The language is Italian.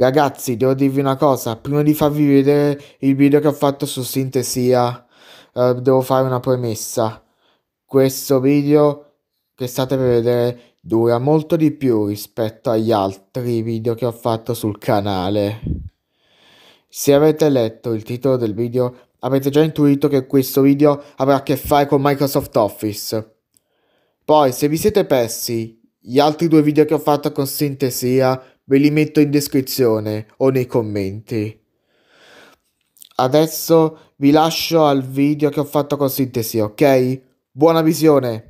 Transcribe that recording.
Ragazzi, devo dirvi una cosa, prima di farvi vedere il video che ho fatto su Sintesia, eh, devo fare una premessa. Questo video che state per vedere dura molto di più rispetto agli altri video che ho fatto sul canale. Se avete letto il titolo del video, avete già intuito che questo video avrà a che fare con Microsoft Office. Poi, se vi siete persi gli altri due video che ho fatto con Sintesia, ve li metto in descrizione o nei commenti. Adesso vi lascio al video che ho fatto con Sintesi, ok? Buona visione!